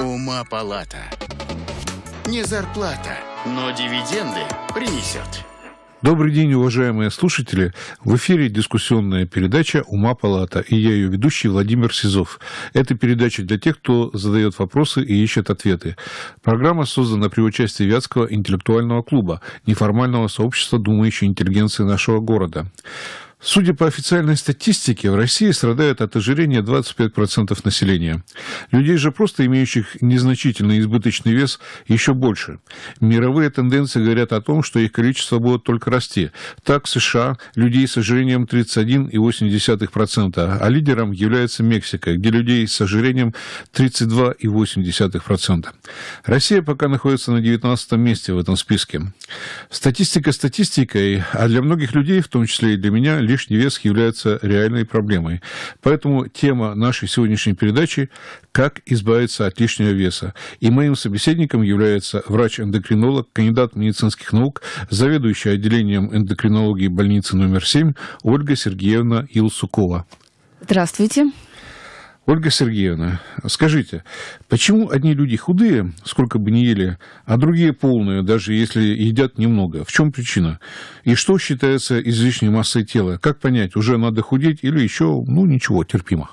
Ума палата. Не зарплата, но дивиденды принесет. Добрый день, уважаемые слушатели. В эфире дискуссионная передача «Ума палата» и я ее ведущий Владимир Сизов. Это передача для тех, кто задает вопросы и ищет ответы. Программа создана при участии Вятского интеллектуального клуба, неформального сообщества думающей интеллигенции нашего города. Судя по официальной статистике, в России страдают от ожирения 25% населения. Людей же просто имеющих незначительный избыточный вес еще больше. Мировые тенденции говорят о том, что их количество будет только расти. Так, в США людей с ожирением 31,8%, а лидером является Мексика, где людей с ожирением 32,8%. Россия пока находится на 19 месте в этом списке. Статистика статистикой, а для многих людей, в том числе и для меня, лишний вес является реальной проблемой. Поэтому тема нашей сегодняшней передачи «Как избавиться от лишнего веса». И моим собеседником является врач-эндокринолог, кандидат медицинских наук, заведующая отделением эндокринологии больницы номер 7 Ольга Сергеевна Илсукова. Здравствуйте. Ольга Сергеевна, скажите, почему одни люди худые, сколько бы ни ели, а другие полные, даже если едят немного? В чем причина? И что считается излишней массой тела? Как понять, уже надо худеть или еще, ну ничего, терпимо?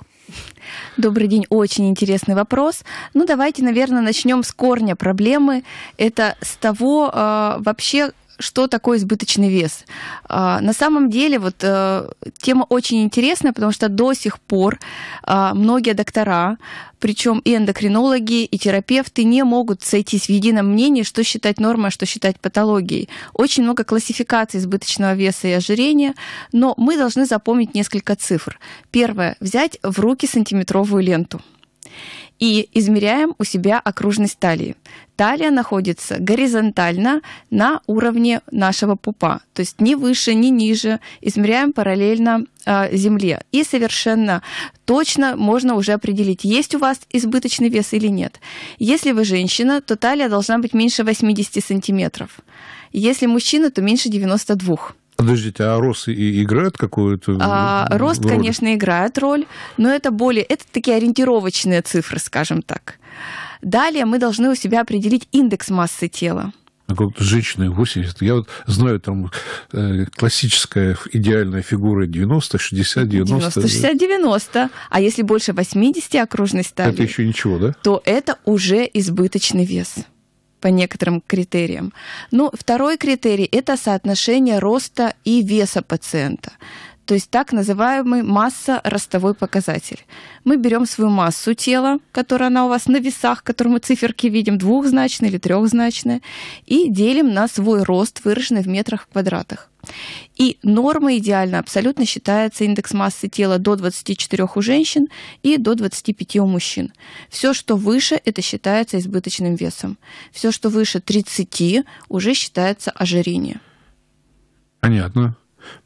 Добрый день, очень интересный вопрос. Ну, давайте, наверное, начнем с корня проблемы. Это с того э, вообще, что такое избыточный вес. А, на самом деле вот э, тема очень интересная, потому что до сих пор а, многие доктора, причем и эндокринологи, и терапевты не могут сойтись в едином мнении, что считать нормой, а что считать патологией. Очень много классификаций избыточного веса и ожирения, но мы должны запомнить несколько цифр. Первое. Взять в руки сантиметровую ленту и измеряем у себя окружность талии. Талия находится горизонтально на уровне нашего пупа, то есть ни выше, ни ниже. Измеряем параллельно э, земле. И совершенно точно можно уже определить, есть у вас избыточный вес или нет. Если вы женщина, то талия должна быть меньше 80 сантиметров. Если мужчина, то меньше 92. Подождите, а рост и играет какую-то а, Рост, роль? конечно, играет роль, но это более, это такие ориентировочные цифры, скажем так. Далее мы должны у себя определить индекс массы тела. А как женщины 80. Я вот знаю, там э, классическая идеальная фигура 90, 60, 90. 90, 60, 90. А если больше 80 окружность талии, это еще ничего, да? То это уже избыточный вес по некоторым критериям. Ну, второй критерий – это соотношение роста и веса пациента. То есть так называемый масса-ростовой показатель. Мы берем свою массу тела, которая она у вас на весах, которую мы циферки видим, двухзначная или трехзначная, и делим на свой рост, выраженный в метрах квадратах. И норма идеально абсолютно считается индекс массы тела до 24 у женщин и до 25 у мужчин. Все, что выше, это считается избыточным весом. Все, что выше 30, уже считается ожирение. Понятно.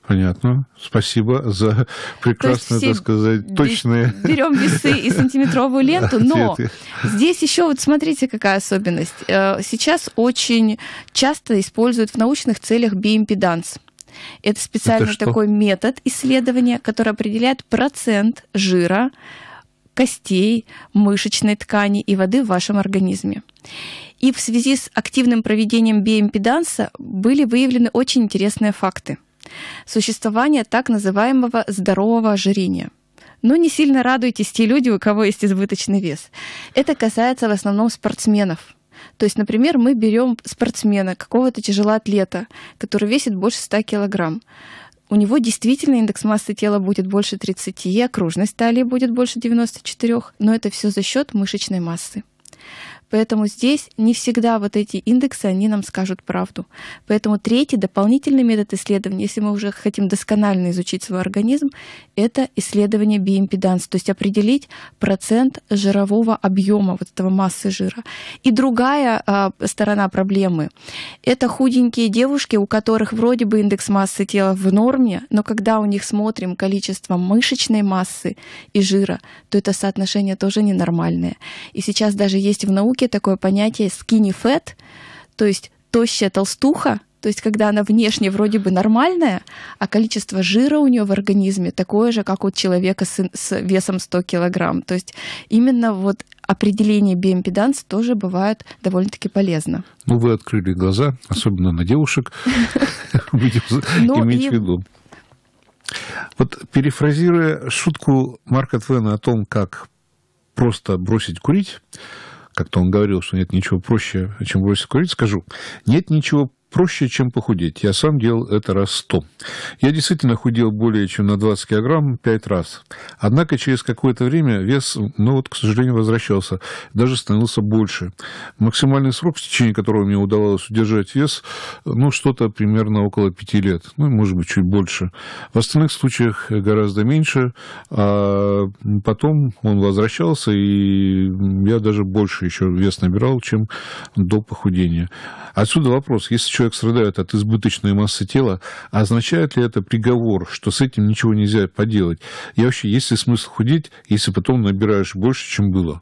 Понятно. Спасибо за прекрасное, То так сказать, точные Берем весы и сантиметровую ленту, но здесь еще вот смотрите, какая особенность. Э, сейчас очень часто используют в научных целях биимпеданс. Это специальный Это такой метод исследования, который определяет процент жира, костей, мышечной ткани и воды в вашем организме. И в связи с активным проведением биоимпеданса были выявлены очень интересные факты. Существование так называемого здорового ожирения – но не сильно радуйтесь те люди, у кого есть избыточный вес. Это касается в основном спортсменов. То есть, например, мы берем спортсмена, какого-то тяжелоатлета, который весит больше 100 килограмм. У него действительно индекс массы тела будет больше 30, окружность талии будет больше 94, но это все за счет мышечной массы. Поэтому здесь не всегда вот эти индексы, они нам скажут правду. Поэтому третий дополнительный метод исследования, если мы уже хотим досконально изучить свой организм, это исследование биимпеданс, то есть определить процент жирового объема вот этого массы жира. И другая а, сторона проблемы – это худенькие девушки, у которых вроде бы индекс массы тела в норме, но когда у них смотрим количество мышечной массы и жира, то это соотношение тоже ненормальное. И сейчас даже есть в науке такое понятие skinny fat, то есть тощая толстуха, то есть когда она внешне вроде бы нормальная, а количество жира у нее в организме такое же, как у человека с, с весом 100 килограмм. То есть именно вот определение биимпеданс тоже бывает довольно-таки полезно. Ну, вы открыли глаза, особенно на девушек, будем ну иметь в виду. Вот перефразируя шутку Марка Твена о том, как просто бросить курить, как-то он говорил, что нет ничего проще, чем бросить курить, скажу, нет ничего проще, чем похудеть. Я сам делал это раз сто. Я действительно худел более чем на 20 килограмм пять раз. Однако через какое-то время вес, ну вот, к сожалению, возвращался. Даже становился больше. Максимальный срок, в течение которого мне удавалось удержать вес, ну, что-то примерно около пяти лет. Ну, может быть, чуть больше. В остальных случаях гораздо меньше. А потом он возвращался, и я даже больше еще вес набирал, чем до похудения. Отсюда вопрос. Если человек страдает от избыточной массы тела, означает ли это приговор, что с этим ничего нельзя поделать? И вообще, есть ли смысл худеть, если потом набираешь больше, чем было?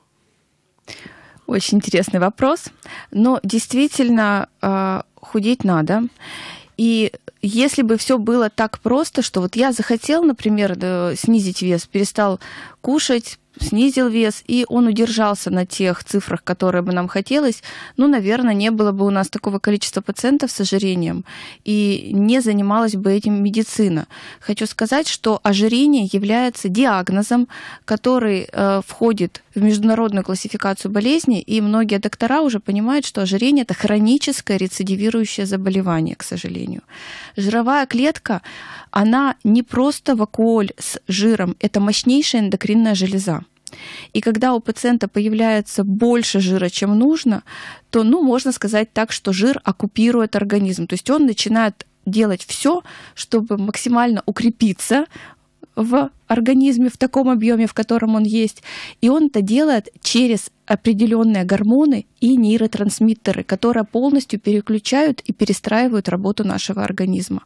Очень интересный вопрос. Но действительно, а, худеть надо. И если бы все было так просто, что вот я захотел, например, снизить вес, перестал кушать, снизил вес, и он удержался на тех цифрах, которые бы нам хотелось, ну, наверное, не было бы у нас такого количества пациентов с ожирением, и не занималась бы этим медицина. Хочу сказать, что ожирение является диагнозом, который э, входит в международную классификацию болезней, и многие доктора уже понимают, что ожирение это хроническое рецидивирующее заболевание, к сожалению. Жировая клетка, она не просто вакуоль с жиром, это мощнейшая эндокринная железа. И когда у пациента появляется больше жира, чем нужно, то, ну, можно сказать так, что жир оккупирует организм. То есть он начинает делать все, чтобы максимально укрепиться в организме в таком объеме, в котором он есть. И он это делает через определенные гормоны и нейротрансмиттеры, которые полностью переключают и перестраивают работу нашего организма.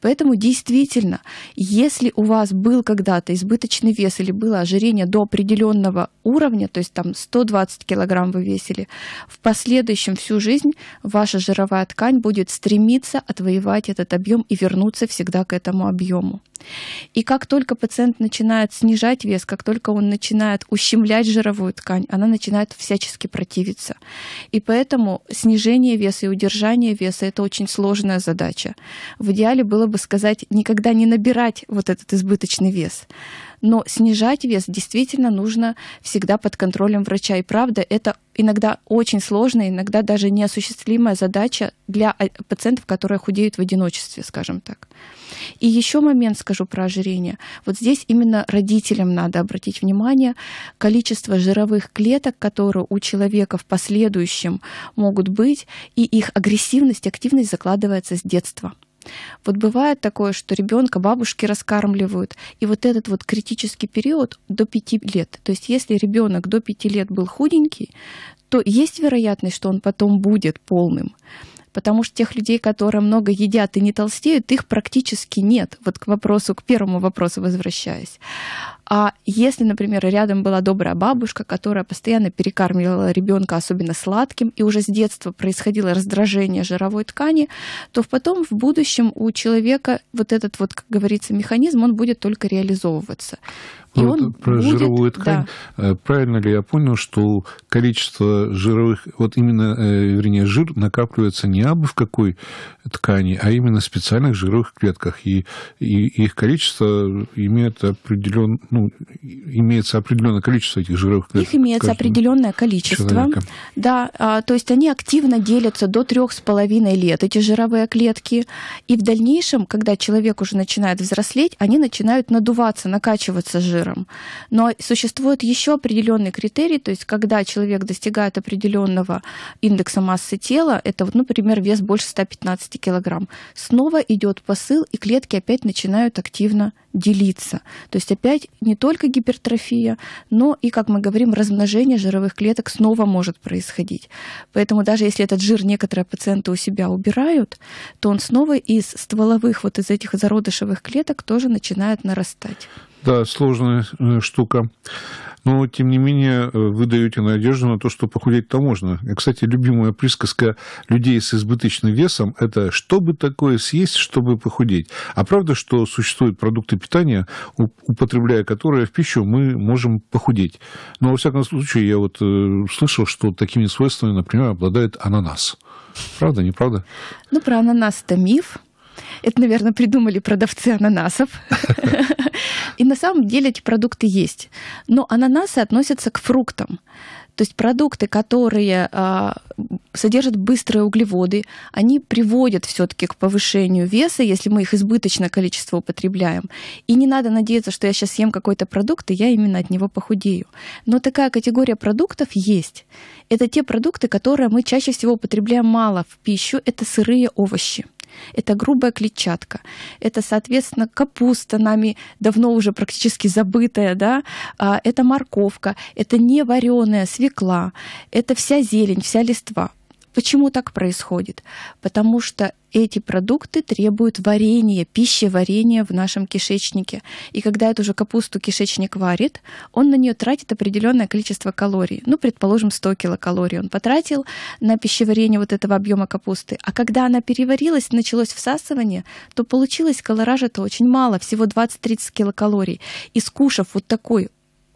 Поэтому действительно, если у вас был когда-то избыточный вес или было ожирение до определенного уровня, то есть там 120 килограмм вы весили, в последующем всю жизнь ваша жировая ткань будет стремиться отвоевать этот объем и вернуться всегда к этому объему. И как только пациент начинает снижать вес, как только он начинает ущемлять жировую ткань, она начинает всячески противиться. И поэтому снижение веса и удержание веса — это очень сложная задача. В идеале было бы сказать, никогда не набирать вот этот избыточный вес. Но снижать вес действительно нужно всегда под контролем врача. И правда, это иногда очень сложная, иногда даже неосуществимая задача для э, пациентов, которые худеют в одиночестве, скажем так. И еще момент скажу про ожирение. Вот здесь именно родителям надо обратить внимание количество жировых клеток, которые у человека в последующем могут быть, и их агрессивность, активность закладывается с детства. Вот бывает такое, что ребенка бабушки раскармливают, и вот этот вот критический период до пяти лет. То есть если ребенок до пяти лет был худенький, то есть вероятность, что он потом будет полным потому что тех людей, которые много едят и не толстеют, их практически нет. Вот к вопросу, к первому вопросу возвращаясь. А если, например, рядом была добрая бабушка, которая постоянно перекармливала ребенка, особенно сладким, и уже с детства происходило раздражение жировой ткани, то потом в будущем у человека вот этот вот, как говорится, механизм, он будет только реализовываться. И вот он про будет, жировую ткань. Да. Э, правильно ли я понял, что количество жировых, вот именно, э, вернее, жир накапливается не абы в какой ткани, а именно в специальных жировых клетках, и, и их количество имеет определен, ну, имеется определенное количество этих жировых клеток. Их имеется определенное количество. Человека. Да, а, то есть они активно делятся до трех с половиной лет, эти жировые клетки. И в дальнейшем, когда человек уже начинает взрослеть, они начинают надуваться, накачиваться жиром. Но существует еще определенный критерий, то есть когда человек достигает определенного индекса массы тела, это, вот, например, вес больше 115 килограмм, снова идет посыл, и клетки опять начинают активно делиться. То есть опять не только гипертрофия, но и, как мы говорим, размножение жировых клеток снова может происходить. Поэтому даже если этот жир некоторые пациенты у себя убирают, то он снова из стволовых, вот из этих зародышевых клеток тоже начинает нарастать. Да, сложная э, штука. Но, тем не менее, вы даете надежду на то, что похудеть-то можно. И, кстати, любимая присказка людей с избыточным весом – это «что бы такое съесть, чтобы похудеть?». А правда, что существуют продукты питания, употребляя которые в пищу, мы можем похудеть? Но, во всяком случае, я вот э, слышал, что такими свойствами, например, обладает ананас. Правда, неправда? Ну, про ананас это миф. Это, наверное, придумали продавцы ананасов. И на самом деле эти продукты есть. Но ананасы относятся к фруктам. То есть продукты, которые а, содержат быстрые углеводы, они приводят все-таки к повышению веса, если мы их избыточное количество употребляем. И не надо надеяться, что я сейчас съем какой-то продукт, и я именно от него похудею. Но такая категория продуктов есть. Это те продукты, которые мы чаще всего употребляем мало в пищу, это сырые овощи это грубая клетчатка, это, соответственно, капуста нами давно уже практически забытая, да, а, это морковка, это не вареная свекла, это вся зелень, вся листва. Почему так происходит? Потому что эти продукты требуют варения, пищеварения в нашем кишечнике. И когда эту же капусту кишечник варит, он на нее тратит определенное количество калорий. Ну, предположим, 100 килокалорий он потратил на пищеварение вот этого объема капусты. А когда она переварилась, началось всасывание, то получилось колоража-то очень мало, всего 20-30 килокалорий. И скушав вот такой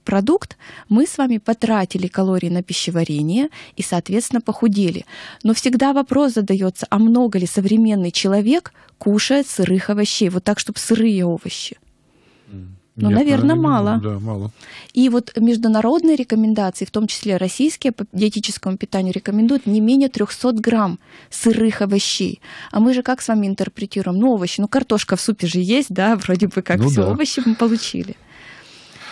продукт, мы с вами потратили калории на пищеварение и, соответственно, похудели. Но всегда вопрос задается, а много ли современный человек кушает сырых овощей, вот так, чтобы сырые овощи? Ну, Нет, наверное, мало. Да, мало. И вот международные рекомендации, в том числе российские по диетическому питанию, рекомендуют не менее 300 грамм сырых овощей. А мы же как с вами интерпретируем? Ну, овощи, ну, картошка в супе же есть, да, вроде бы как ну, все да. овощи мы получили.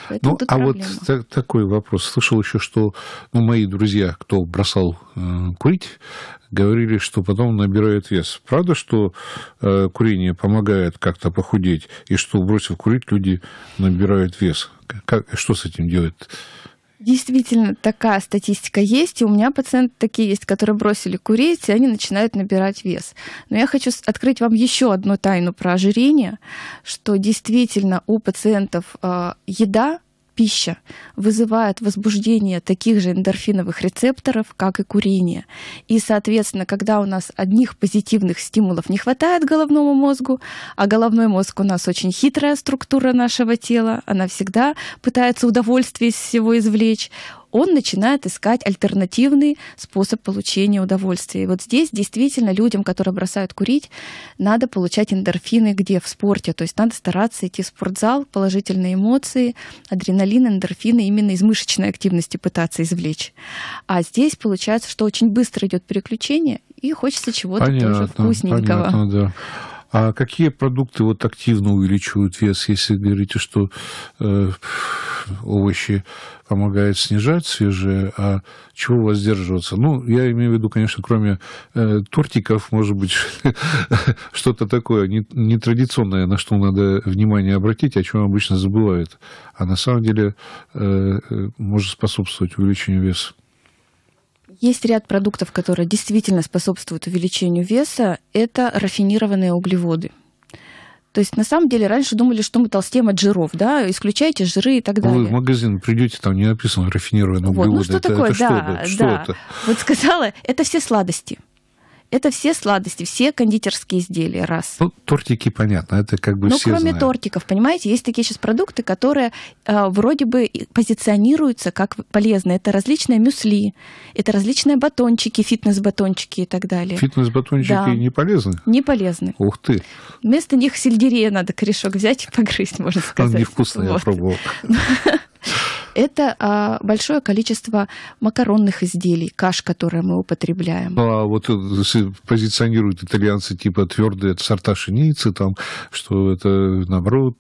Поэтому ну, а проблема. вот так, такой вопрос. Слышал еще, что ну, мои друзья, кто бросал э, курить, говорили, что потом набирают вес. Правда, что э, курение помогает как-то похудеть, и что, бросив курить, люди набирают вес? Как, что с этим делать? Действительно, такая статистика есть, и у меня пациенты такие есть, которые бросили курить, и они начинают набирать вес. Но я хочу открыть вам еще одну тайну про ожирение, что действительно у пациентов э, еда пища вызывает возбуждение таких же эндорфиновых рецепторов, как и курение. И, соответственно, когда у нас одних позитивных стимулов не хватает головному мозгу, а головной мозг у нас очень хитрая структура нашего тела, она всегда пытается удовольствие из всего извлечь, он начинает искать альтернативный способ получения удовольствия. И вот здесь действительно людям, которые бросают курить, надо получать эндорфины где? В спорте. То есть надо стараться идти в спортзал, положительные эмоции, адреналин, эндорфины именно из мышечной активности пытаться извлечь. А здесь получается, что очень быстро идет переключение, и хочется чего-то тоже вкусненького. Понятно, да. А какие продукты вот активно увеличивают вес, если говорите, что э, овощи помогают снижать свежие, а чего воздерживаться? Ну, я имею в виду, конечно, кроме э, тортиков, может быть, что-то такое нетрадиционное, на что надо внимание обратить, о чем обычно забывают, а на самом деле э, э может способствовать увеличению веса. Есть ряд продуктов, которые действительно способствуют увеличению веса. Это рафинированные углеводы. То есть, на самом деле, раньше думали, что мы толстеем от жиров, да, исключайте жиры и так далее. Вы в магазин придете, там не написано рафинированные углеводы. Вот, ну что это, такое, это да, что, да. Что это? Вот сказала, это все сладости. Это все сладости, все кондитерские изделия, раз. Ну, тортики, понятно, это как бы Но все кроме знают. тортиков, понимаете, есть такие сейчас продукты, которые э, вроде бы позиционируются как полезные. Это различные мюсли, это различные батончики, фитнес-батончики и так далее. Фитнес-батончики Да. не полезны? Не полезны. Ух ты, Вместо них сельдерея надо корешок взять и погрызть, можно он сказать. невкусный, я Вот. пробовал. Это а, большое количество макаронных изделий, каш, которые мы употребляем. Ну, а вот э, позиционируют итальянцы типа твердые сорта пшеницы, там, что это, наоборот,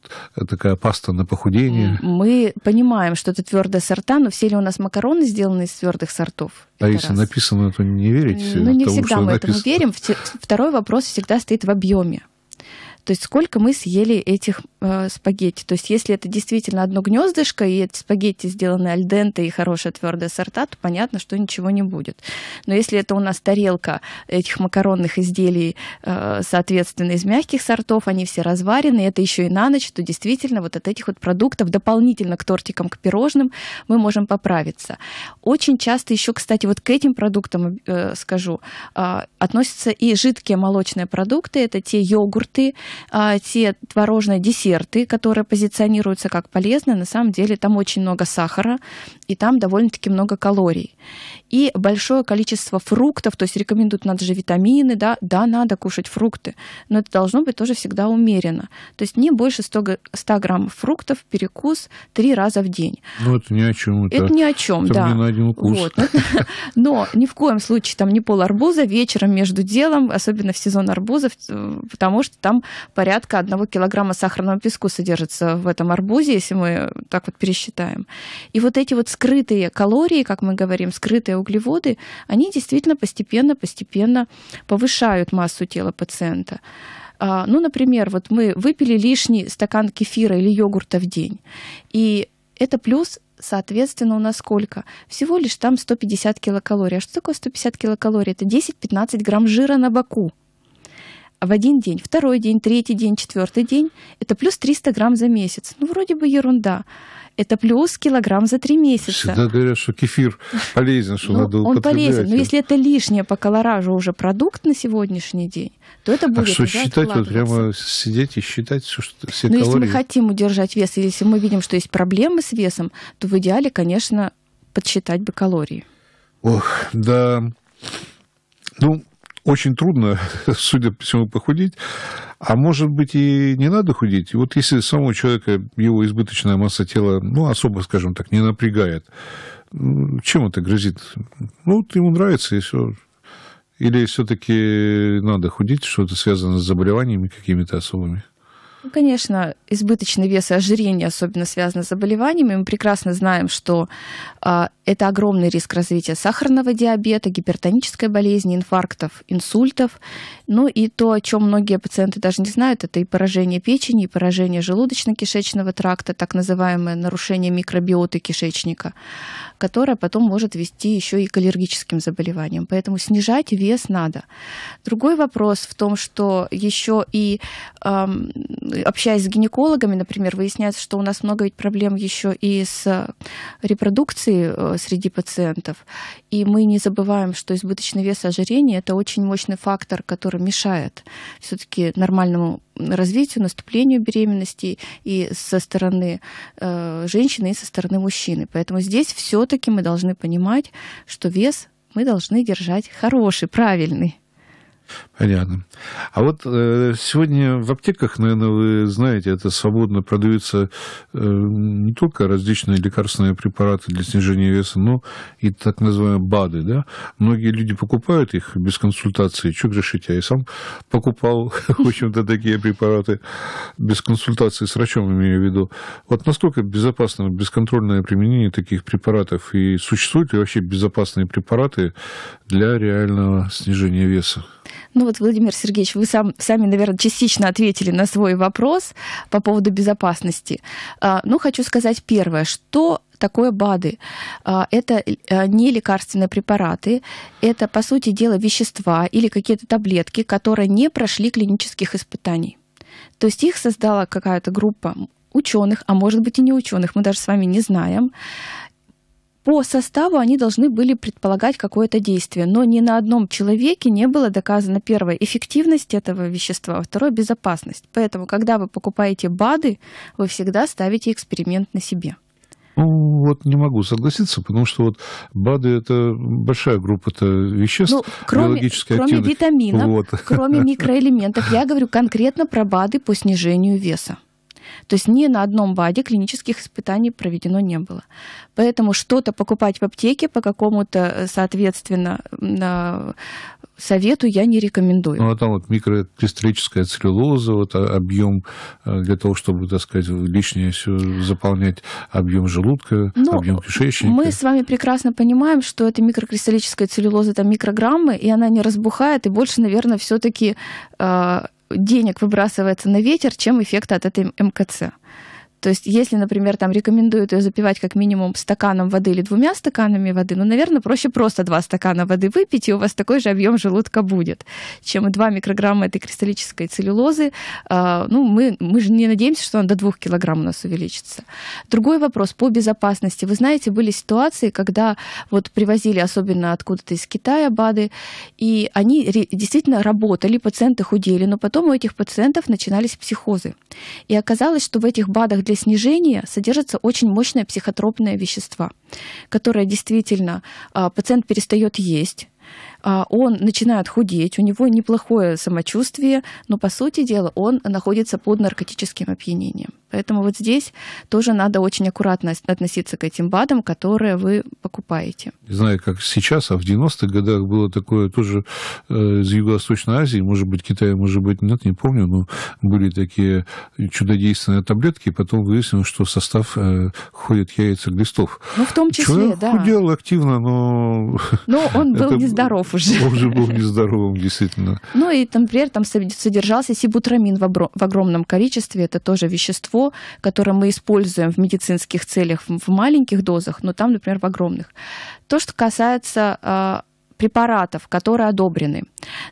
такая паста на похудение. Мы понимаем, что это твердые сорта, но все ли у нас макароны сделаны из твердых сортов? А Это если раз. написано, то не верите Ну, не тому, всегда мы этому написано. верим. Вте- Второй вопрос всегда стоит в объеме. То есть сколько мы съели этих э, спагетти. То есть если это действительно одно гнездышко, и эти спагетти сделаны альденте и хорошая твердая сорта, то понятно, что ничего не будет. Но если это у нас тарелка этих макаронных изделий, э, соответственно, из мягких сортов, они все разварены, это еще и на ночь, то действительно вот от этих вот продуктов дополнительно к тортикам, к пирожным мы можем поправиться. Очень часто еще, кстати, вот к этим продуктам, э, скажу, э, относятся и жидкие молочные продукты, это те йогурты, те творожные десерты, которые позиционируются как полезные, на самом деле там очень много сахара, и там довольно-таки много калорий. И большое количество фруктов, то есть рекомендуют, надо же витамины, да, да, надо кушать фрукты, но это должно быть тоже всегда умеренно. То есть не больше 100, 100 граммов фруктов, перекус три раза в день. Ну, это ни о чем. Это, это ни о чем, это да. на один укус. Вот. Но ни в коем случае там не пол арбуза вечером между делом, особенно в сезон арбузов, потому что там порядка одного килограмма сахарного песку содержится в этом арбузе, если мы так вот пересчитаем. И вот эти вот скрытые калории, как мы говорим, скрытые углеводы, они действительно постепенно-постепенно повышают массу тела пациента. А, ну, например, вот мы выпили лишний стакан кефира или йогурта в день, и это плюс соответственно, у нас сколько? Всего лишь там 150 килокалорий. А что такое 150 килокалорий? Это 10-15 грамм жира на боку в один день, второй день, третий день, четвертый день, это плюс 300 грамм за месяц. Ну, вроде бы ерунда. Это плюс килограмм за три месяца. Всегда говорят, что кефир полезен, что ну, надо Он полезен, но если это лишнее по колоражу уже продукт на сегодняшний день, то это будет А что считать, вот прямо сидеть и считать все, что, все Но калории? если мы хотим удержать вес, или если мы видим, что есть проблемы с весом, то в идеале, конечно, подсчитать бы калории. Ох, да. Ну, очень трудно, судя по всему, похудеть. А может быть, и не надо худеть. Вот если самого человека его избыточная масса тела, ну, особо, скажем так, не напрягает, чем это грозит? Ну, вот ему нравится, и все. Или все-таки надо худеть, что-то связано с заболеваниями какими-то особыми? Ну, конечно, избыточный вес и ожирение особенно связаны с заболеваниями. Мы прекрасно знаем, что э, это огромный риск развития сахарного диабета, гипертонической болезни, инфарктов, инсультов. Ну и то, о чем многие пациенты даже не знают, это и поражение печени, и поражение желудочно-кишечного тракта, так называемое нарушение микробиоты кишечника, которое потом может вести еще и к аллергическим заболеваниям. Поэтому снижать вес надо. Другой вопрос в том, что еще и э, общаясь с гинекологами, например, выясняется, что у нас много ведь проблем еще и с репродукцией э, среди пациентов. И мы не забываем, что избыточный вес и ожирение – это очень мощный фактор, который мешает все-таки нормальному развитию, наступлению беременности и со стороны э, женщины, и со стороны мужчины. Поэтому здесь все-таки мы должны понимать, что вес мы должны держать хороший, правильный. Понятно. А вот э, сегодня в аптеках, наверное, вы знаете, это свободно продаются э, не только различные лекарственные препараты для снижения веса, но и так называемые БАДы. Да? Многие люди покупают их без консультации. Что грешить? Я и сам покупал, в общем-то, такие препараты без консультации с врачом, имею в виду. Вот насколько безопасно бесконтрольное применение таких препаратов? И существуют ли вообще безопасные препараты для реального снижения веса? Ну вот, Владимир Сергеевич, вы сам, сами, наверное, частично ответили на свой вопрос по поводу безопасности. Ну, хочу сказать первое, что такое БАДы. Это не лекарственные препараты, это, по сути дела, вещества или какие-то таблетки, которые не прошли клинических испытаний. То есть их создала какая-то группа ученых, а может быть и не ученых, мы даже с вами не знаем, по составу они должны были предполагать какое-то действие, но ни на одном человеке не было доказано, первое, эффективность этого вещества, а второе, безопасность. Поэтому, когда вы покупаете БАДы, вы всегда ставите эксперимент на себе. Ну, вот не могу согласиться, потому что вот БАДы – это большая группа -то веществ ну, кроме, биологически кроме активных. витаминов, вот. кроме микроэлементов, я говорю конкретно про БАДы по снижению веса. То есть ни на одном БАДе клинических испытаний проведено не было. Поэтому что-то покупать в аптеке по какому-то, э, соответственно, совету я не рекомендую. Ну, а там вот микрокристаллическая целлюлоза, вот а, объем э, для того, чтобы, так сказать, лишнее все заполнять, объем желудка, ну, объем кишечника. Мы с вами прекрасно понимаем, что это микрокристаллическая целлюлоза, это микрограммы, и она не разбухает, и больше, наверное, все-таки э, денег выбрасывается на ветер, чем эффект от этой МКЦ. То есть, если, например, там рекомендуют ее запивать как минимум стаканом воды или двумя стаканами воды, ну, наверное, проще просто два стакана воды выпить, и у вас такой же объем желудка будет, чем и 2 микрограмма этой кристаллической целлюлозы. А, ну, мы, мы же не надеемся, что она до 2 килограмм у нас увеличится. Другой вопрос по безопасности. Вы знаете, были ситуации, когда вот привозили, особенно откуда-то из Китая, БАДы, и они действительно работали, пациенты худели, но потом у этих пациентов начинались психозы. И оказалось, что в этих БАДах для снижения содержатся очень мощные психотропные вещества, которые действительно а, пациент перестает есть, он начинает худеть, у него неплохое самочувствие, но, по сути дела, он находится под наркотическим опьянением. Поэтому вот здесь тоже надо очень аккуратно относиться к этим БАДам, которые вы покупаете. Не знаю, как сейчас, а в 90-х годах было такое тоже э, из Юго-Восточной Азии, может быть, Китая, может быть, нет, не помню, но были такие чудодейственные таблетки, и потом выяснилось, что в состав э, входят яйца глистов. Ну, в том числе, Человек да. худел активно, но... Но он был нездоров уже. Он же был нездоровым, действительно. Ну, и, например, там содержался сибутрамин в огромном количестве, это тоже вещество, которое мы используем в медицинских целях в маленьких дозах, но там, например, в огромных. То, что касается а, препаратов, которые одобрены.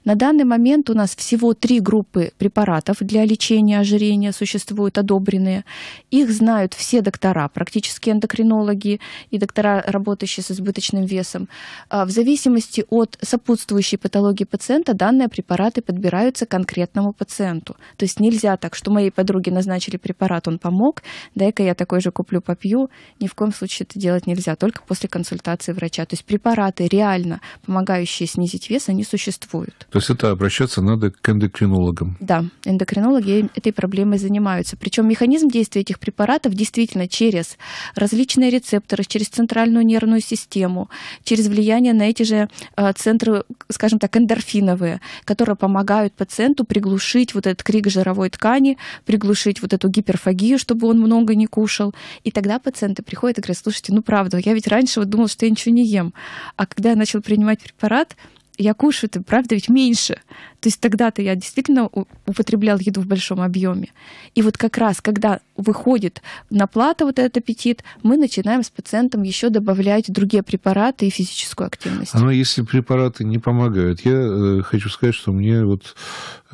На данный момент у нас всего три группы препаратов для лечения ожирения существуют одобренные. Их знают все доктора, практически эндокринологи и доктора, работающие с избыточным весом. А в зависимости от сопутствующей патологии пациента данные препараты подбираются конкретному пациенту. То есть нельзя так, что моей подруге назначили препарат, он помог, дай-ка я такой же куплю, попью. Ни в коем случае это делать нельзя, только после консультации врача. То есть препараты реально помогающие снизить вес, они существуют. То есть это обращаться надо к эндокринологам? Да, эндокринологи этой проблемой занимаются. Причем механизм действия этих препаратов действительно через различные рецепторы, через центральную нервную систему, через влияние на эти же э, центры, скажем так, эндорфиновые, которые помогают пациенту приглушить вот этот крик жировой ткани, приглушить вот эту гиперфагию, чтобы он много не кушал. И тогда пациенты приходят и говорят, слушайте, ну правда, я ведь раньше вот думал, что я ничего не ем. А когда я начал принимать препарат, я кушаю-то, правда, ведь меньше. То есть тогда-то я действительно употреблял еду в большом объеме. И вот как раз, когда выходит на плата вот этот аппетит, мы начинаем с пациентом еще добавлять другие препараты и физическую активность. Но если препараты не помогают, я э, хочу сказать, что мне вот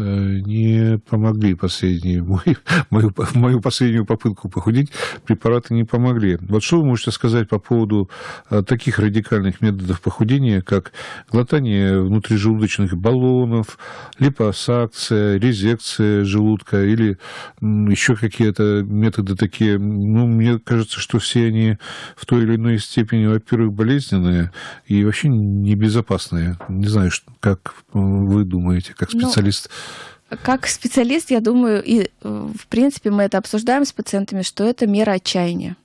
не помогли последние, мою, мою, мою последнюю попытку похудеть, препараты не помогли. Вот что вы можете сказать по поводу э, таких радикальных методов похудения, как глотание внутрижелудочных баллонов, липосакция, резекция желудка или еще какие-то методы такие. Ну, мне кажется, что все они в той или иной степени, во-первых, болезненные и вообще небезопасные. Не знаю, как вы думаете, как ну, специалист. Но... Как специалист, я думаю, и в принципе мы это обсуждаем с пациентами, что это мера отчаяния.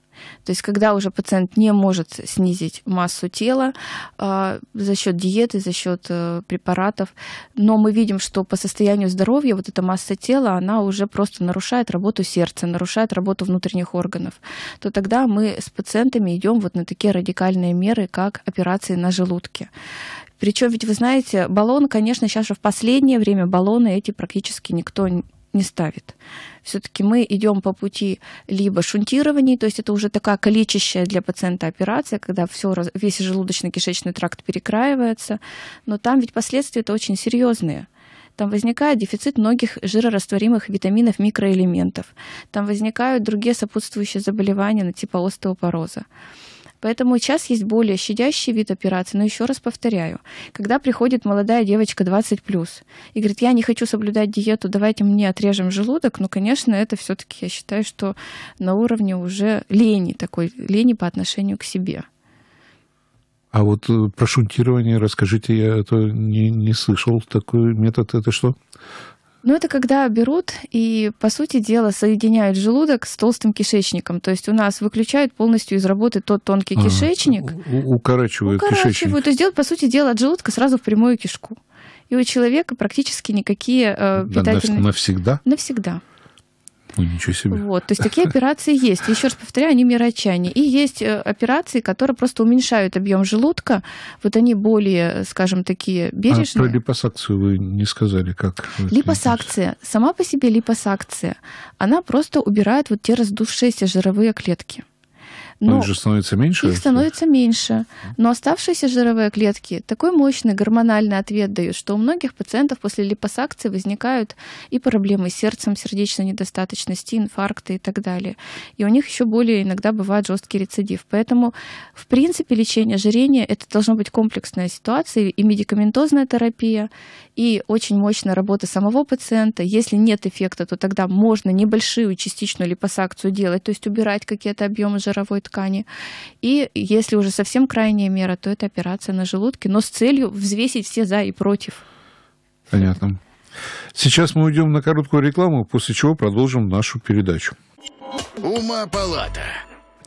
То есть, когда уже пациент не может снизить массу тела э, за счет диеты, за счет э, препаратов, но мы видим, что по состоянию здоровья вот эта масса тела, она уже просто нарушает работу сердца, нарушает работу внутренних органов, то тогда мы с пациентами идем вот на такие радикальные меры, как операции на желудке. Причем ведь вы знаете, баллон, конечно, сейчас же в последнее время баллоны эти практически никто не ставит. Все-таки мы идем по пути либо шунтирования, то есть это уже такая калечащая для пациента операция, когда все, весь желудочно-кишечный тракт перекраивается, но там ведь последствия это очень серьезные. Там возникает дефицит многих жирорастворимых витаминов, микроэлементов. Там возникают другие сопутствующие заболевания, типа остеопороза. Поэтому сейчас есть более щадящий вид операции. Но еще раз повторяю, когда приходит молодая девочка 20 плюс и говорит, я не хочу соблюдать диету, давайте мне отрежем желудок, ну, конечно, это все-таки я считаю, что на уровне уже лени, такой лени по отношению к себе. А вот э, про шунтирование расскажите, я это не, не слышал. Такой метод это что? Ну, это когда берут и, по сути дела, соединяют желудок с толстым кишечником. То есть у нас выключают полностью из работы тот тонкий а, кишечник. Укорачивают, укорачивают кишечник. То есть делают, по сути дела, от желудка сразу в прямую кишку. И у человека практически никакие э, питательные... Навсегда? Навсегда. Ну, ничего себе. Вот, то есть такие операции есть. Еще раз повторяю, они мирочане. И есть э, операции, которые просто уменьшают объем желудка. Вот они более, скажем, такие бережные. А про липосакцию вы не сказали, как? Липосакция. Сама по себе липосакция. Она просто убирает вот те раздувшиеся жировые клетки. Но их же становится меньше? Их становится меньше. Но оставшиеся жировые клетки такой мощный гормональный ответ дают, что у многих пациентов после липосакции возникают и проблемы с сердцем, сердечной недостаточности, инфаркты и так далее. И у них еще более иногда бывает жесткий рецидив. Поэтому, в принципе, лечение ожирения это должно быть комплексная ситуация и медикаментозная терапия, и очень мощная работа самого пациента. Если нет эффекта, то тогда можно небольшую частичную липосакцию делать, то есть убирать какие-то объемы жировой ткани. И если уже совсем крайняя мера, то это операция на желудке, но с целью взвесить все за и против. Понятно. Сейчас мы уйдем на короткую рекламу, после чего продолжим нашу передачу. Ума палата.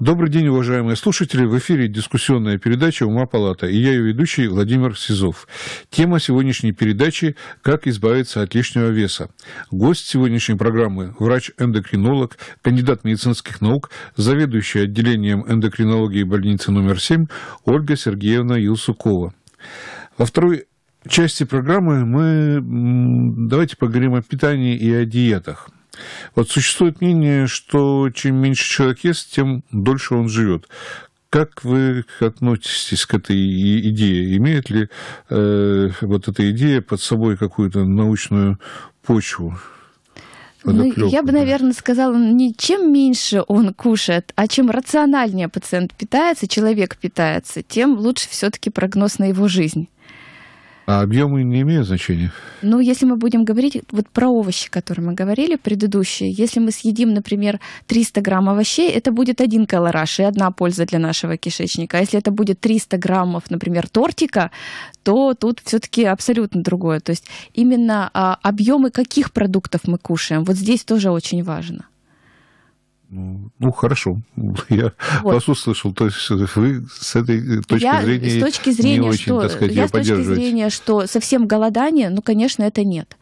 Добрый день, уважаемые слушатели. В эфире дискуссионная передача «Ума палата» и я ее ведущий Владимир Сизов. Тема сегодняшней передачи «Как избавиться от лишнего веса». Гость сегодняшней программы – врач-эндокринолог, кандидат медицинских наук, заведующая отделением эндокринологии больницы номер 7 Ольга Сергеевна Юсукова. Во второй части программы мы давайте поговорим о питании и о диетах – вот существует мнение, что чем меньше человек ест, тем дольше он живет. Как вы относитесь к этой идее? Имеет ли э, вот эта идея под собой какую-то научную почву? Ну, я бы, наверное, сказала, не чем меньше он кушает, а чем рациональнее пациент питается, человек питается, тем лучше все-таки прогноз на его жизнь. А объемы не имеют значения? Ну, если мы будем говорить вот про овощи, которые мы говорили предыдущие, если мы съедим, например, 300 грамм овощей, это будет один колораж и одна польза для нашего кишечника. А если это будет 300 граммов, например, тортика, то тут все-таки абсолютно другое. То есть именно а, объемы каких продуктов мы кушаем, вот здесь тоже очень важно. Ну, ну, хорошо, я вот. вас услышал. То есть вы с этой точки я, зрения с точки зрения, не очень, что, так сказать, я с точки зрения, что совсем голодание, ну, конечно, это нет.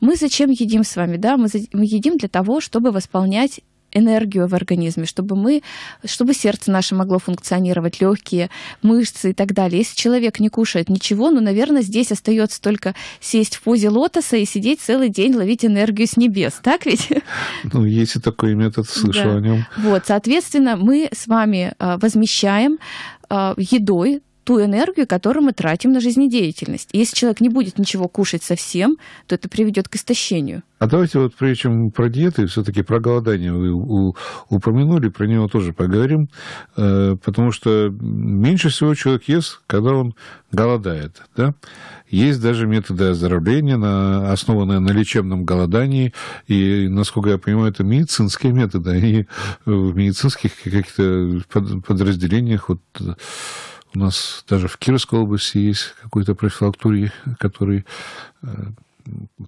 Мы зачем едим с вами, да? Мы, мы едим для того, чтобы восполнять энергию в организме, чтобы мы, чтобы сердце наше могло функционировать, легкие, мышцы и так далее. Если человек не кушает ничего, ну, наверное, здесь остается только сесть в позе лотоса и сидеть целый день, ловить энергию с небес, так ведь? Ну, есть и такой метод, слышал да. о нем. Вот, соответственно, мы с вами а, возмещаем а, едой ту энергию, которую мы тратим на жизнедеятельность. И если человек не будет ничего кушать совсем, то это приведет к истощению. А давайте вот прежде чем про диеты, все-таки про голодание вы упомянули, про него тоже поговорим, э, потому что меньше всего человек ест, когда он голодает. Да? Есть даже методы оздоровления, на, основанные на лечебном голодании, и, насколько я понимаю, это медицинские методы. Они в медицинских каких-то подразделениях вот, у нас даже в Кировской области есть какой-то профилактурий, который э,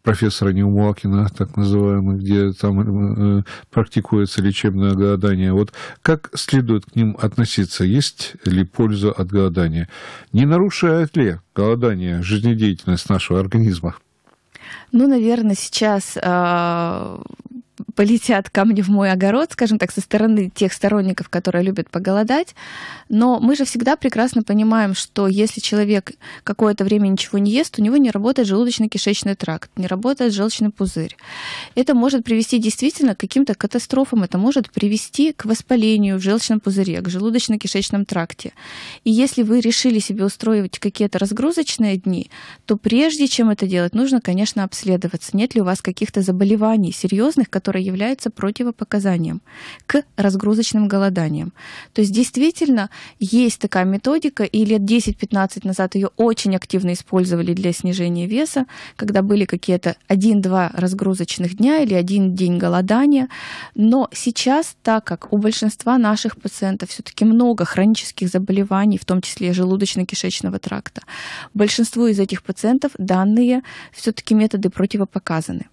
профессора Неумуакина, так называемый, где там э, практикуется лечебное голодание. Вот как следует к ним относиться? Есть ли польза от голодания? Не нарушает ли голодание жизнедеятельность нашего организма? Ну, наверное, сейчас э, полетят камни в мой огород, скажем так, со стороны тех сторонников, которые любят поголодать. Но мы же всегда прекрасно понимаем, что если человек какое-то время ничего не ест, у него не работает желудочно-кишечный тракт, не работает желчный пузырь. Это может привести действительно к каким-то катастрофам, это может привести к воспалению в желчном пузыре, к желудочно-кишечном тракте. И если вы решили себе устроить какие-то разгрузочные дни, то прежде чем это делать, нужно, конечно, обследоваться, нет ли у вас каких-то заболеваний серьезных, которые является противопоказанием к разгрузочным голоданиям. То есть действительно есть такая методика, и лет 10-15 назад ее очень активно использовали для снижения веса, когда были какие-то 1-2 разгрузочных дня или один день голодания. Но сейчас, так как у большинства наших пациентов все-таки много хронических заболеваний, в том числе желудочно-кишечного тракта, большинству из этих пациентов данные все-таки методы противопоказаны.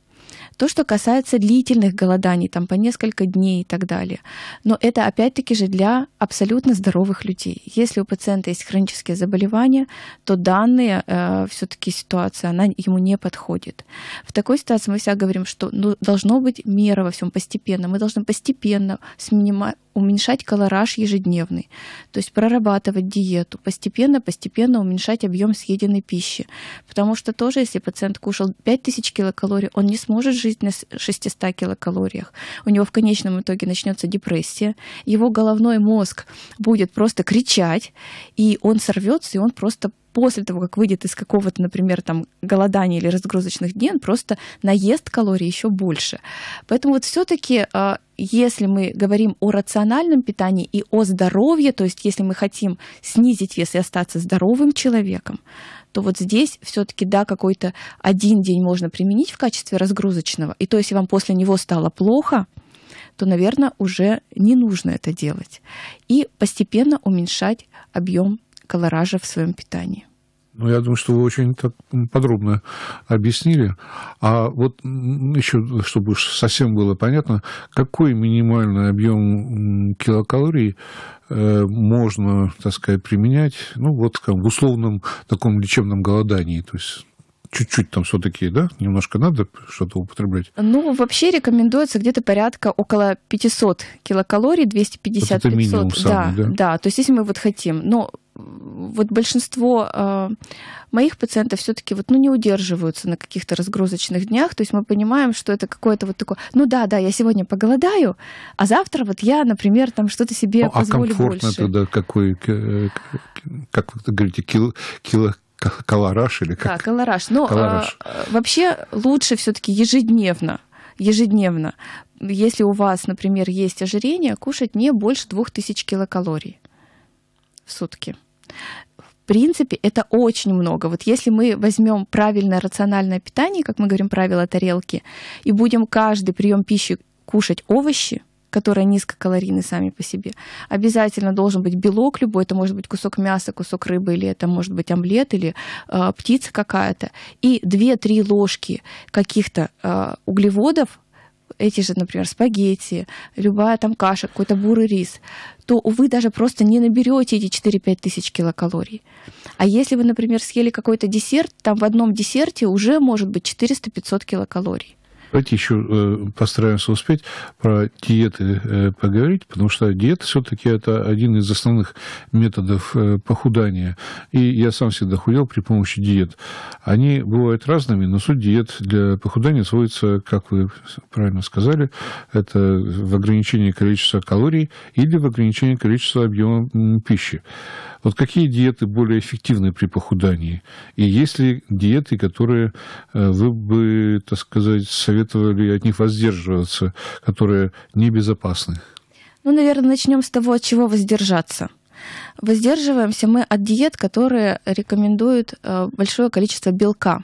То, что касается длительных голоданий, там по несколько дней и так далее. Но это опять-таки же для абсолютно здоровых людей. Если у пациента есть хронические заболевания, то данная э, все-таки ситуация, она ему не подходит. В такой ситуации мы всегда говорим, что ну, должно быть мера во всем постепенно. Мы должны постепенно с минима уменьшать колораж ежедневный, то есть прорабатывать диету, постепенно-постепенно уменьшать объем съеденной пищи. Потому что тоже, если пациент кушал 5000 килокалорий, он не сможет жить на 600 килокалориях. У него в конечном итоге начнется депрессия, его головной мозг будет просто кричать, и он сорвется, и он просто после того, как выйдет из какого-то, например, там голодания или разгрузочных дней, он просто наест калорий еще больше. Поэтому вот все-таки а, если мы говорим о рациональном питании и о здоровье, то есть если мы хотим снизить вес и остаться здоровым человеком, то вот здесь все-таки, да, какой-то один день можно применить в качестве разгрузочного. И то, если вам после него стало плохо, то, наверное, уже не нужно это делать. И постепенно уменьшать объем колоража в своем питании. Ну, я думаю, что вы очень так подробно объяснили. А вот еще, чтобы уж совсем было понятно, какой минимальный объем килокалорий э, можно, так сказать, применять, ну, вот скажем, в условном таком лечебном голодании, то есть чуть-чуть там все-таки, да, немножко надо что-то употреблять? Ну, вообще рекомендуется где-то порядка около 500 килокалорий, 250 вот это минимум самый, да, да, да. То есть если мы вот хотим, но вот большинство э, моих пациентов все-таки вот, ну, не удерживаются на каких-то разгрузочных днях. То есть мы понимаем, что это какое-то вот такое, ну да, да, я сегодня поголодаю, а завтра вот я, например, там что-то себе ну, позволю а комфортно больше. тогда какой, как вы говорите, кило, кило колораж или как? Да, колораж. Но колораж. А, вообще лучше все-таки ежедневно ежедневно, если у вас, например, есть ожирение, кушать не больше 2000 килокалорий в сутки. В принципе, это очень много. Вот если мы возьмем правильное рациональное питание, как мы говорим, правило тарелки, и будем каждый прием пищи кушать овощи, которые низкокалорийны сами по себе. Обязательно должен быть белок любой, это может быть кусок мяса, кусок рыбы, или это может быть омлет, или э, птица какая-то. И 2-3 ложки каких-то э, углеводов, эти же, например, спагетти, любая там каша, какой-то бурый рис, то вы даже просто не наберете эти 4-5 тысяч килокалорий. А если вы, например, съели какой-то десерт, там в одном десерте уже может быть 400-500 килокалорий. Давайте еще э, постараемся успеть про диеты э, поговорить, потому что диета все-таки это один из основных методов э, похудания. И я сам всегда худел при помощи диет. Они бывают разными, но суть диет для похудания сводится, как вы правильно сказали, это в ограничении количества калорий или в ограничении количества объема пищи. Вот какие диеты более эффективны при похудании? И есть ли диеты, которые вы бы, так сказать, советовали советовали от них воздерживаться, которые небезопасны? Ну, наверное, начнем с того, от чего воздержаться. Воздерживаемся мы от диет, которые рекомендуют э, большое количество белка.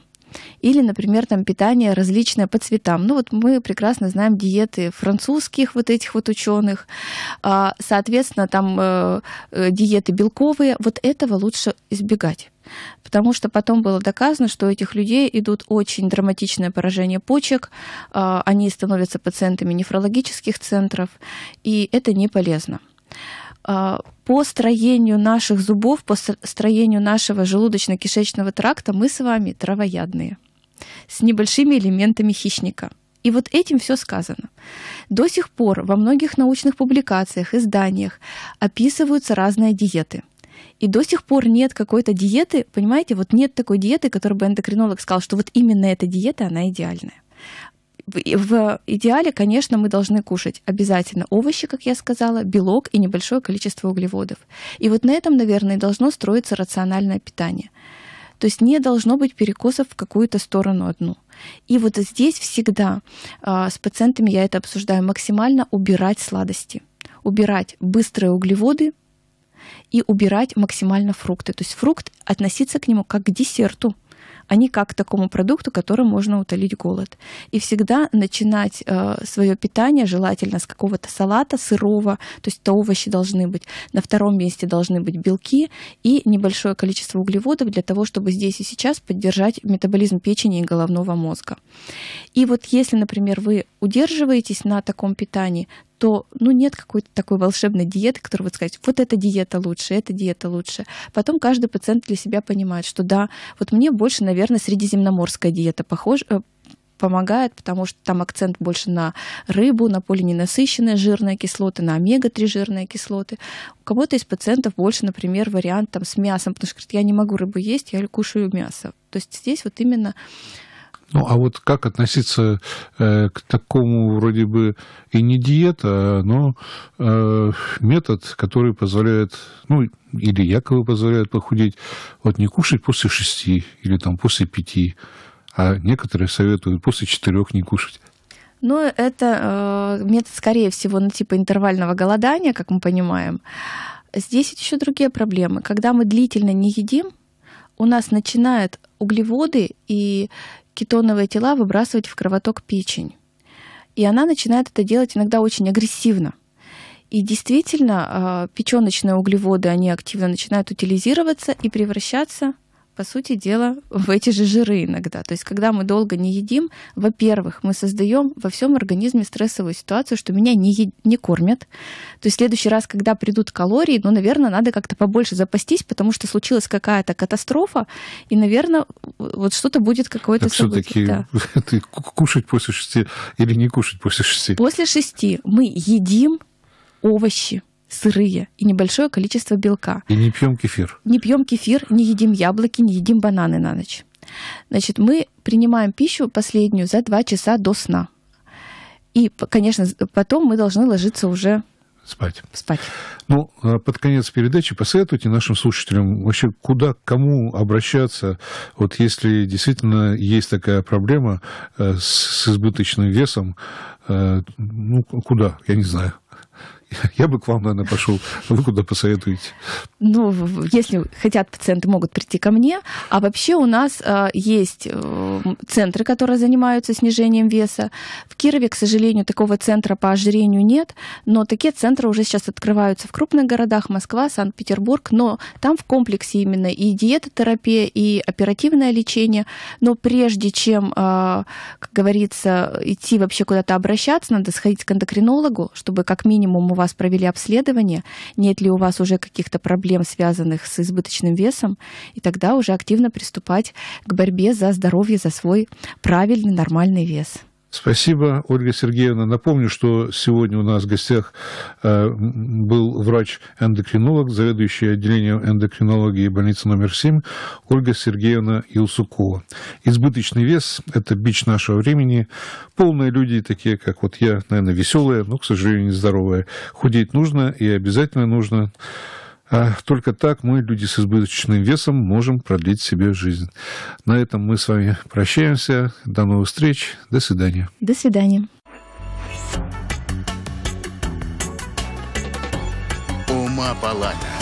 Или, например, там питание различное по цветам. Ну вот мы прекрасно знаем диеты французских вот этих вот ученых. А, соответственно, там э, э, диеты белковые. Вот этого лучше избегать. Потому что потом было доказано, что у этих людей идут очень драматичное поражение почек, а, они становятся пациентами нефрологических центров, и это не полезно по строению наших зубов, по строению нашего желудочно-кишечного тракта мы с вами травоядные, с небольшими элементами хищника. И вот этим все сказано. До сих пор во многих научных публикациях, изданиях описываются разные диеты – и до сих пор нет какой-то диеты, понимаете, вот нет такой диеты, которой бы эндокринолог сказал, что вот именно эта диета, она идеальная. В идеале, конечно, мы должны кушать обязательно овощи, как я сказала, белок и небольшое количество углеводов. И вот на этом, наверное, должно строиться рациональное питание. То есть не должно быть перекосов в какую-то сторону одну. И вот здесь всегда э, с пациентами я это обсуждаю, максимально убирать сладости, убирать быстрые углеводы, и убирать максимально фрукты. То есть фрукт относиться к нему как к десерту, они как к такому продукту, которым можно утолить голод. И всегда начинать э, свое питание желательно с какого-то салата сырого, то есть это овощи должны быть. На втором месте должны быть белки и небольшое количество углеводов для того, чтобы здесь и сейчас поддержать метаболизм печени и головного мозга. И вот если, например, вы удерживаетесь на таком питании, то ну, нет какой-то такой волшебной диеты, которая вот сказать, вот эта диета лучше, эта диета лучше. Потом каждый пациент для себя понимает, что да, вот мне больше, наверное, средиземноморская диета похожа, э, помогает, потому что там акцент больше на рыбу, на полиненасыщенные жирные кислоты, на омега-3 жирные кислоты. У кого-то из пациентов больше, например, вариант там, с мясом, потому что говорит, я не могу рыбу есть, я кушаю мясо. То есть здесь вот именно ну, а вот как относиться э, к такому вроде бы и не диета, но э, метод, который позволяет, ну, или якобы позволяет похудеть, вот не кушать после шести или там после пяти, а некоторые советуют после четырех не кушать. Ну, это э, метод, скорее всего, на типа интервального голодания, как мы понимаем. Здесь еще другие проблемы. Когда мы длительно не едим, у нас начинают углеводы и кетоновые тела выбрасывать в кровоток печень. И она начинает это делать иногда очень агрессивно. И действительно, а, печеночные углеводы, они активно начинают утилизироваться и превращаться по сути дела, в эти же жиры иногда. То есть, когда мы долго не едим, во-первых, мы создаем во всем организме стрессовую ситуацию, что меня не, е- не кормят. То есть, в следующий раз, когда придут калории, ну, наверное, надо как-то побольше запастись, потому что случилась какая-то катастрофа, и, наверное, вот что-то будет какое-то так все-таки да. ты кушать после шести или не кушать после шести? После шести мы едим овощи, сырые и небольшое количество белка. И не пьем кефир. Не пьем кефир, не едим яблоки, не едим бананы на ночь. Значит, мы принимаем пищу последнюю за два часа до сна. И, конечно, потом мы должны ложиться уже спать. Спать. Ну, а под конец передачи посоветуйте нашим слушателям вообще, куда, к кому обращаться, вот если действительно есть такая проблема э, с избыточным весом, э, ну, куда, я не знаю. Я бы к вам, наверное, пошел. Вы куда посоветуете? Ну, если хотят пациенты, могут прийти ко мне. А вообще у нас э, есть э, центры, которые занимаются снижением веса. В Кирове, к сожалению, такого центра по ожирению нет, но такие центры уже сейчас открываются в крупных городах Москва, Санкт-Петербург, но там в комплексе именно и диетотерапия, и оперативное лечение. Но прежде чем, э, как говорится, идти вообще куда-то обращаться, надо сходить к эндокринологу, чтобы как минимум у вас провели обследование, нет ли у вас уже каких-то проблем, связанных с избыточным весом, и тогда уже активно приступать к борьбе за здоровье, за свой правильный, нормальный вес. Спасибо, Ольга Сергеевна. Напомню, что сегодня у нас в гостях э, был врач-эндокринолог, заведующий отделением эндокринологии больницы номер 7 Ольга Сергеевна Илсукова. Избыточный вес – это бич нашего времени. Полные люди, такие как вот я, наверное, веселые, но, к сожалению, нездоровые. Худеть нужно и обязательно нужно. А только так мы, люди с избыточным весом, можем продлить себе жизнь. На этом мы с вами прощаемся. До новых встреч. До свидания. До свидания. Ума палата.